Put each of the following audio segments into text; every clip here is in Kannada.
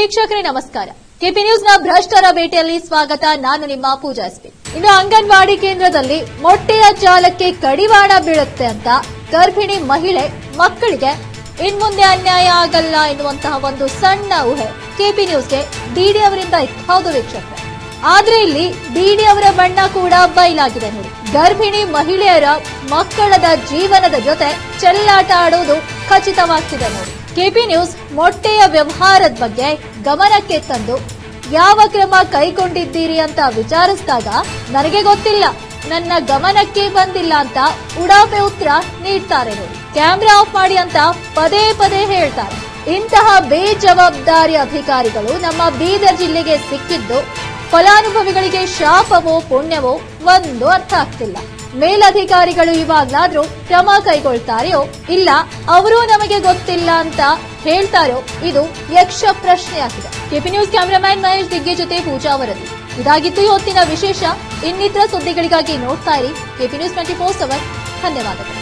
ವೀಕ್ಷಕರೇ, ನಮಸ್ಕಾರ. ಕೆಪಿ ನ್ಯೂಸ್ನ ಭ್ರಷ್ಟರ ಭೇಟಿಯಲ್ಲಿ ಸ್ವಾಗತ. ನಾನು ನಿಮ್ಮ ಪೂಜಾ ಎಸ್ಪಿ. ಇನ್ನು ಅಂಗನವಾಡಿ ಕೇಂದ್ರದಲ್ಲಿ ಮೊಟ್ಟೆಯ ಜಾಲಕ್ಕೆ ಕಡಿವಾಣ ಬೀಳುತ್ತೆ ಅಂತ ಗರ್ಭಿಣಿ ಮಹಿಳೆ ಮಕ್ಕಳಿಗೆ ಇನ್ಮುಂದೆ ಅನ್ಯಾಯ ಆಗಲ್ಲ ಎನ್ನುವಂತಹ ಒಂದು ಸಣ್ಣ ಊಹೆ ಕೆಪಿ ನ್ಯೂಸ್ಗೆ ಡಿಡಿ ಅವರಿಂದ ಇತ್ತು. ಹೌದು ವೀಕ್ಷಕರೇ. ಆದ್ರೆ ಇಲ್ಲಿ ಡಿಡಿ ಅವರ ಬಣ್ಣ ಕೂಡ ಬಯಲಾಗಿದೆ ನೋಡಿ. ಗರ್ಭಿಣಿ ಮಹಿಳೆಯರ ಮಕ್ಕಳದ ಜೀವನದ ಜೊತೆ ಚೆಲ್ಲಾಟ ಆಡುವುದು ಖಚಿತವಾಗ್ತಿದೆ ನೋಡಿ. ಕೆಪಿ ನ್ಯೂಸ್ ಮೊಟ್ಟೆಯ ವ್ಯವಹಾರದ ಬಗ್ಗೆ ಗಮನಕ್ಕೆ ತಂದು ಯಾವ ಕ್ರಮ ಕೈಗೊಂಡಿದ್ದೀರಿ ಅಂತ ವಿಚಾರಿಸಿದಾಗ ನನಗೆ ಗೊತ್ತಿಲ್ಲ. ನನ್ನ ಗಮನಕ್ಕೆ ಬಂದಿಲ್ಲ ಅಂತ ಉಡಾಫೆ ಉತ್ತರ ನೀಡ್ತಾರೆ ನೋಡಿ. ಕ್ಯಾಮ್ರಾ ಆಫ್ ಮಾಡಿ ಅಂತ ಪದೇ ಪದೇ ಹೇಳ್ತಾರೆ. ಇಂತಹ ಬೇಜವಾಬ್ದಾರಿ ಅಧಿಕಾರಿಗಳು ನಮ್ಮ ಬೀದರ್ ಜಿಲ್ಲೆಗೆ ಸಿಕ್ಕಿದ್ದು ಫಲಾನುಭವಿಗಳಿಗೆ ಶಾಪವೋ ಪುಣ್ಯವೋ ಒಂದು ಅರ್ಥ ಆಗ್ತಿಲ್ಲ. ಮೇಲಧಿಕಾರಿಗಳು ಇವಾಗ್ಲಾದ್ರೂ ಕ್ರಮ ಕೈಗೊಳ್ತಾರೆಯೋ ಇಲ್ಲ ಅವರೂ ನಮಗೆ ಗೊತ್ತಿಲ್ಲ ಅಂತ ಹೇಳ್ತಾರೋ ಇದು ಯಕ್ಷ ಪ್ರಶ್ನೆಯಾಗಿದೆ. ಕೆಪಿ ನ್ಯೂಸ್ ಕ್ಯಾಮರಾಮ್ಯಾನ್ ಮಹೇಶ್ ದಿಗ್ಗೆ ಜೊತೆ ಪೂಜಾ ವರದಿ. ಇದಾಗಿತ್ತು ಇವತ್ತಿನ ವಿಶೇಷ. ಇನ್ನಿತರ ಸುದ್ದಿಗಳಿಗಾಗಿ ನೋಡ್ತಾ ಇರಿ. KP news twenty four seven. ಧನ್ಯವಾದಗಳು.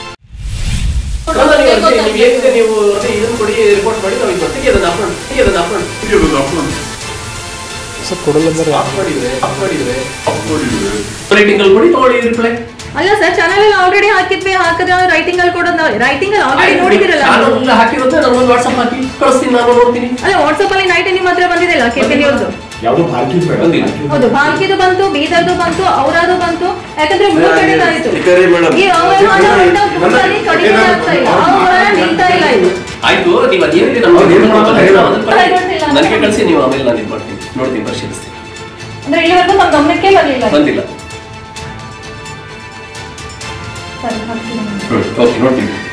ನೀವು ಇದನ್ನ ಕೊಡಿ ರಿಪೋರ್ಟ್ ಮಾಡಿ ನಾವು ಇದು ಬರ್ತೀವಿ ಅದನ್ನ ಅಪ್ಲೋಡ್ ಅದನ್ನ ಅಪ್ಲೋಡ್ ಸರ್ ಕೊಡಲ್ಲಂದ್ರೆ ಆಫ್ ಮಾಡಿದ್ರೆ ಆಫ್ ಮಾಡಿದ್ರೆ. ರೇಟಿಂಗ್ ಅಲ್ಲಿ ಕೊಡಿ ತಗೊಳ್ಳಿ ರಿಪ್ಲೈ ಅಲ್ಲ ಸರ್ ಚಾನಲ್ ಅಲ್ಲಿ ಆಲ್ರೆಡಿ ಹಾಕಿದ್ವಿ ಹಾಕಿದ್ರೆ ರೈಟಿಂಗ್ ಅಲ್ಲಿ ಕೊಡೋದು ರೈಟಿಂಗ್ ಅಲ್ಲಿ ಆಲ್ರೆಡಿ ನೋಡಿದಿರಲ್ಲ ನಾನು ಹಾಕಿರುತ್ತೆ ನಾನು ಒಂದು ವಾಟ್ಸ್ಆಪ್ ಹಾಕಿ ಕಳಿಸ್ತೀನಿ ನಾನು ನೋಡ್ತೀನಿ. ಅಲ್ಲ ವಾಟ್ಸ್ಆಪ್ ಅಲ್ಲಿ ನೈಟ್ ನಿಮ್ಮ ಹತ್ರ ಬಂದಿದೆಲ್ಲ ಕೆಪಿ ಅವ್ರದ್ದು ಯಾವುದು ಭಾರತೀಯ ಬಂದಿಲ್ಲ. ಹೌದು ಭಾಗ್ಯದು ಬಂತು ಬೀದರ್ದು ಬಂತು ಅವರದು ಬಂತು. ಯಾಕಂದ್ರೆ ಮೂರು ಕಡೆ ಆಯ್ತು. ಈ ಅವ್ಯವಹಾರವನ್ನ ಗುಂಪಲ್ಲಿ ಕಡಿಮೆ ಆಗ್ತಾ ಇಲ್ಲ. ನಿಲ್ತಾ ಇಲ್ಲ ಇದು. ಆಯ್ತು ನೀವು ಅದೇನಿದೆ ನಮ್ಮ. ನನಗೆ ಕಳಿಸಿ ನೀವು ಆಮೇಲೆ ನಾನು ಇದು ಮಾಡ್ತೀನಿ. ನೋಡ್ತೀನಿ ಪರಿಶೀಲಿಸ್ತೀನಿ. ಅಂದ್ರೆ ಇಲ್ಲಿವರೆಗೂ ನಮ್ಮ ಗಮನಕ್ಕೆ ಬರಲಿಲ್ಲ. ಬಂದಿಲ್ಲ. ಸರಿ ಹಾಕ್ತೀನಿ ಓಕೆ ನೋಡ್ತೀನಿ ನೋಡಿ